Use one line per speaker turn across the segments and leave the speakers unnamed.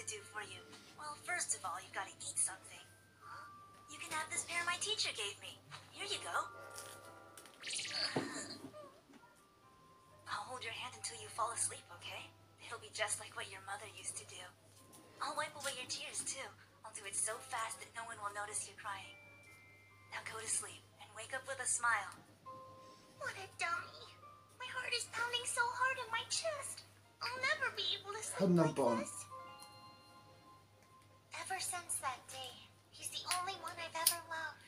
to do for you. Well, first of all, you gotta eat something. You can have this pear my teacher gave me. Here you go. I'll hold your hand until you fall asleep, okay? It'll be just like what your mother used to do. I'll wipe away your tears, too. I'll do it so fast that no one will notice you crying. Now go to sleep and wake up with a smile.
What a dummy. My heart is pounding so hard in my chest. I'll never be able to sleep like
barn.
this. Ever since that day, he's the only one I've ever loved.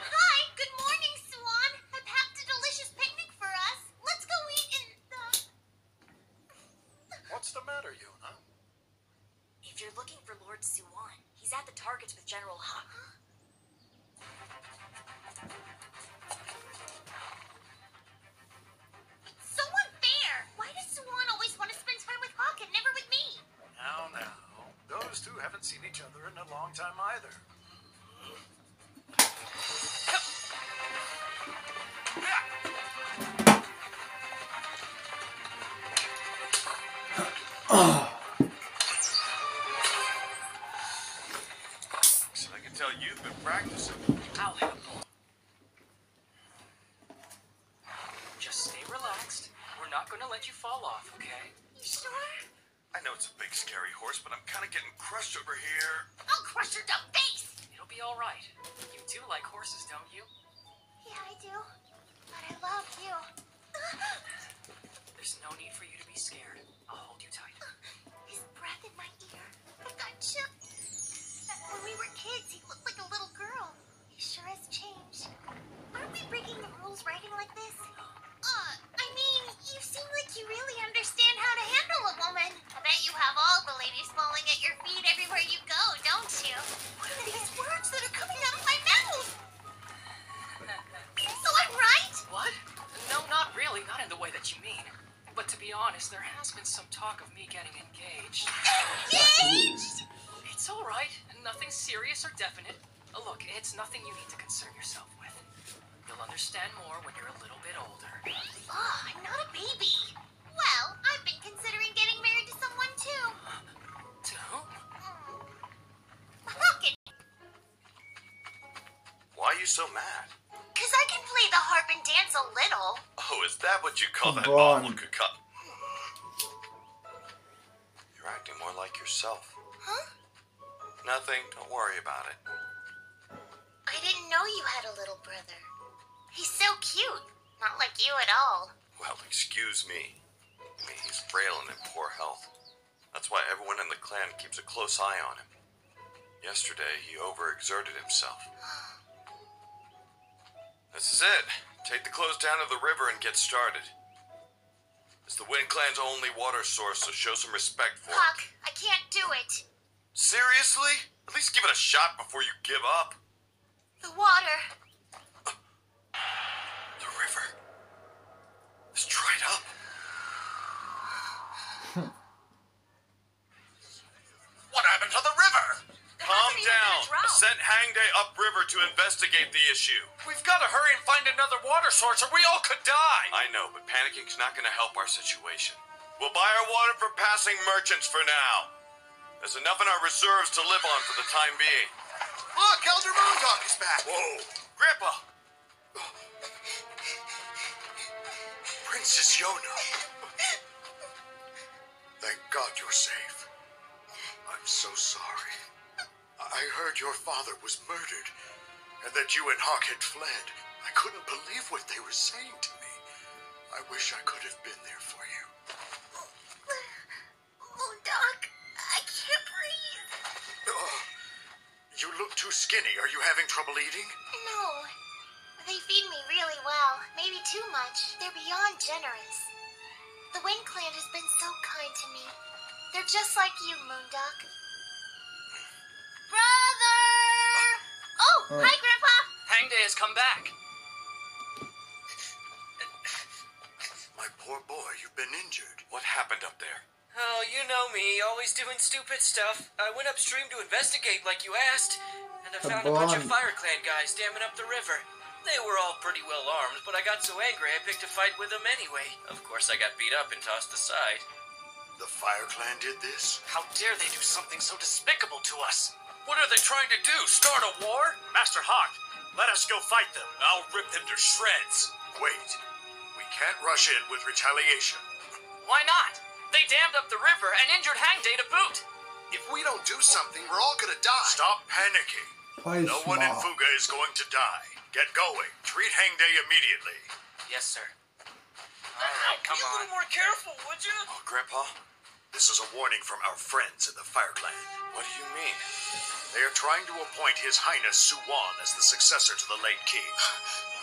Hi, good morning, Swan. I packed a delicious picnic for us. Let's go eat in the.
What's the matter, Yona?
If you're looking for Lord Suwan, he's at the targets with General Hawk.
So unfair! Why does Swan always want to spend time with Hawk and never with me?
Now, now. Those two haven't seen each other in a long time either. So
not gonna let you fall off, okay?
You sure?
I know it's a big, scary horse, but I'm kind of getting crushed over here.
I'll crush your dumb face!
It'll be all right. You do like horses, don't you?
Yeah, I do. But I love you.
There's no need for you to be scared. I'll hold you tight.
His breath in my ear.
Not in the way that you mean. But to be honest, there has been some talk of me getting engaged.
Engaged?
It's all right. Nothing serious or definite. Look, it's nothing you need to concern yourself with. You'll understand more when you're a little bit older.
Oh, I'm not a baby. Well, I've been considering getting married to someone too.
To whom? Mm.
Rocket,
Why are you so mad?
Because play the harp and dance a little.
Oh, is that what you call
Come
that
on.
awful cup? You're acting more like yourself.
Huh?
Nothing. Don't worry about it.
I didn't know you had a little brother. He's so cute. Not like you at all.
Well, excuse me. I mean, he's frail and in poor health. That's why everyone in the clan keeps a close eye on him. Yesterday, he overexerted himself. This is it. Take the clothes down to the river and get started. It's the Wind Clan's only water source, so show some respect for
Huck,
it.
I can't do it.
Seriously? At least give it a shot before you give up.
The water.
The river is dried up. what happened to the river? Calm
hasn't even been a
down.
Drought.
Sent Hangday upriver to investigate the issue. We've got to hurry and find another water source or we all could die. I know, but panicking's not going to help our situation. We'll buy our water from passing merchants for now. There's enough in our reserves to live on for the time being. Look, Elder Mundok is back. Whoa. Grandpa. Princess Yona.
Thank God you're safe. I'm so sorry. I heard your father was murdered and that you and Hawk had fled. I couldn't believe what they were saying to me. I wish I could have been there for you.
Oh, oh Doc, I can't breathe.
Oh, you look too skinny. Are you having trouble eating?
No. They feed me really well. Maybe too much. They're beyond generous. The Wind Clan has been so kind to me. They're just like you, Mundok. Oh, hi, Grandpa!
Hangday has come back.
My poor boy, you've been injured.
What happened up there?
Oh, you know me, always doing stupid stuff. I went upstream to investigate like you asked.
and I found a bunch of. Fire Clan guys damming up the river. They were all pretty well armed, but I got so angry I picked a fight with them anyway. Of course, I got beat up and tossed aside.
The Fire Clan did this?
How dare they do something so despicable to us?
What are they trying to do? Start a war?
Master Hawk, let us go fight them. I'll rip them to shreds.
Wait. We can't rush in with retaliation.
Why not? They dammed up the river and injured Hangday to boot.
If we don't do something, we're all gonna die. Stop panicking.
Olha
No
isso,
one in. Fuga is going to die. Get going. Treat Hangday immediately.
Yes, sir.
All right, come
Be a little more careful, would you?
Oh, Grandpa?
This is a warning from our friends in the Fire Clan.
What do you mean?
They are trying to appoint His Highness Suwan as the successor to the late king.